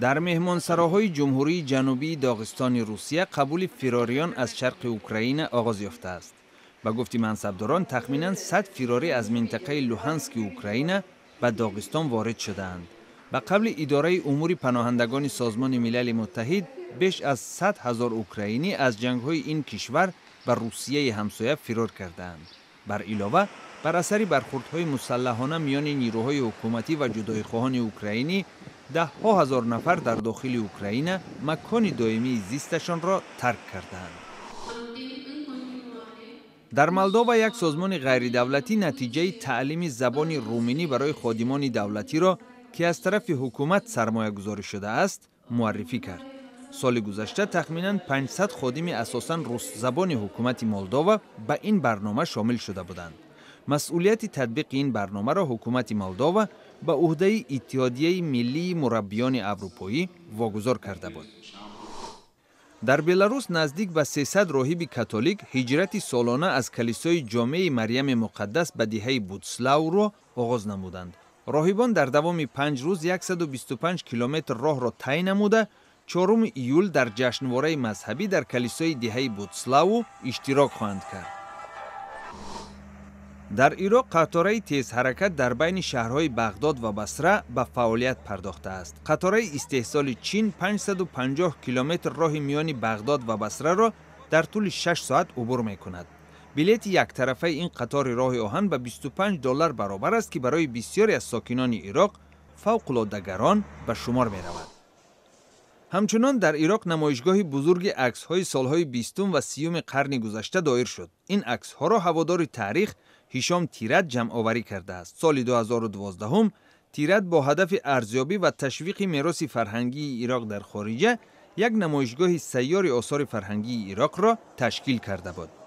در مهمانسراهای جمهوری جنوبی داغستان روسیه قبول فراریان از شرق اوکراین آغاز یافته است. با گفتی منصبداران تخمینا 100 فراری از منطقه لوهانسک اوکراین به داغستان وارد شدند. با قبل اداره امور پناهندگان سازمان ملل متحد بیش از 100 هزار اوکراینی از جنگ های این کشور به روسیه همسایه فرار کردند. بر علاوه بر اثر برخوردهای مسلحانه میان نیروهای حکومتی و جدایخواهان اوکراینی ده ها هزار نفر در داخل اوکراین مکان دائمی زیستشان را ترک کردند. در مالدووا یک سازمان غیر دولتی نتیجه تعلیم زبان رومینی برای خادمان دولتی را که از طرف حکومت سرمایه گذاری شده است معرفی کرد. سال گذشته تخمینا 500 خادم اساساً روس زبان حکومت مولدووا به این برنامه شامل شده بودند. مسئولیت تطبیق این برنامه را حکومت مولدووا ба уҳдаи иттиҳодияи миллии мураббиёни аврупоӣ вогузор карда буд. Дар беларус наздик ба 300 роҳиби католик ҳиҷрати солона аз калисои ҷомеи марьями муқаддас ба диҳаи бутславро оғоз намуданд. Роҳибон дар давоми панҷ рӯз 125 километр роҳро тай намуда 4 июл дар ҷашнвораи мазҳабӣ дар калисои диҳаи бутславу иштирок хоҳанд кард. در عراق قطاره تیز حرکت در بین شهرهای بغداد و بصره به فعالیت پرداخته است. قطاره استحصال چین 550 کیلومتر راه میان بغداد و بصره را در طول 6 ساعت عبور می کند. بلیت یک طرفه این قطار راه آهن به 25 دلار برابر است که برای بسیاری از ساکنان عراق فوق گران به شمار می رود. همچنان در عراق نمایشگاه بزرگ عکس های سالهای بیستم و سیوم قرن گذشته دایر شد. هیشام تیرت جمع آوری کرده است. سال 2012 هم تیرت با هدف ارزیابی و تشویق میراث فرهنگی عراق در خارجه یک نمایشگاه سیار آثار فرهنگی عراق را تشکیل کرده بود.